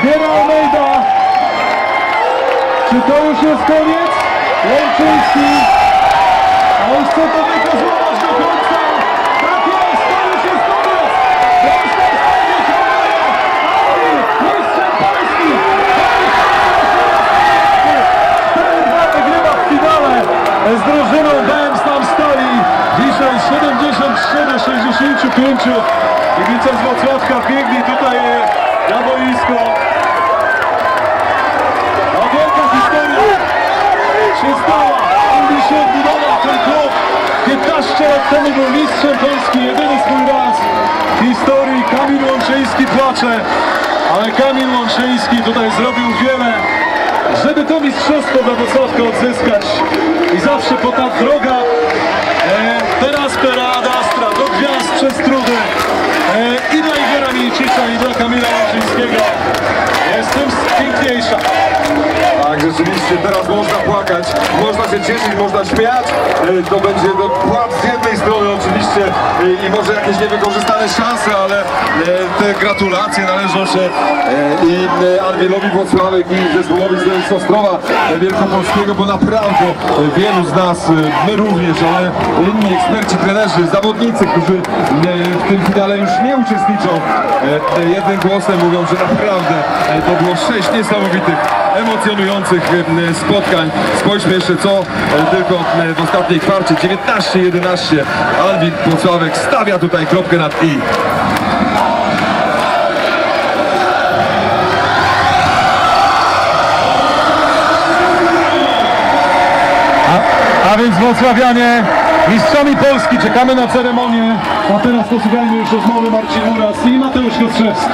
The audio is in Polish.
Zbiera Almeida. Czy to już jest koniec? Łęczyński. A on chce to wykorzystać do końca. Tak jest, to już jest koniec. Tego Himalaya. Andy, mistrzem Polski. Ten wygrywa w finale z drużyną BM Stam Stali. Dzisiaj 73 do 65. Kibice z Wrocławka biegli tutaj e, na boisko. A wielka historia się stała. Andy się odbudował ten klub. 15 lat temu był mistrzem Polski, jedyny swój raz w historii. Kamil Łączyński płacze, ale Kamil Łączyński tutaj zrobił wiele, żeby to mistrzostwo dla Wrocławka odzyskać. I zawsze po ta droga e, teraz pera ad astra, do gwiazd przez trudy. E, I dla Igora Milcicza, i dla Kamila Łączyńskiego rzeczywiście teraz można płakać, można się cieszyć, można śmiać. E, To będzie no, płacz z jednej strony oczywiście e, i może jakieś niewykorzystane szanse, ale e, te gratulacje należą się i Arwielowi Włocławek i zespołowi z Sostrowa e, Wielkopolskiego, bo naprawdę e, wielu z nas, e, my również, ale inni eksperci, trenerzy, zawodnicy, którzy w tym finale już nie uczestniczą, jednym głosem mówią, że naprawdę to było sześć niesamowitych emocjonujących spotkań. Spójrzmy jeszcze co tylko w ostatniej kwarcie 19-11 Alwin Włocławek stawia tutaj kropkę nad i. A, więc Wrocławianie, mistrzami Polski, czekamy na ceremonię. A teraz posłuchajmy już rozmowy Marcin Uras i Mateusz Kostrzewski.